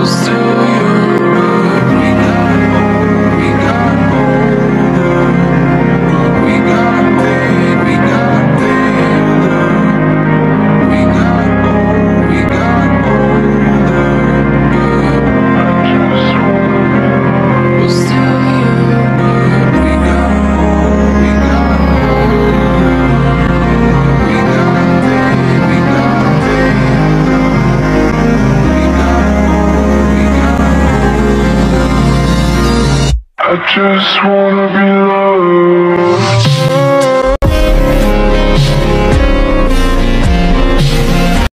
used I just wanna be loved.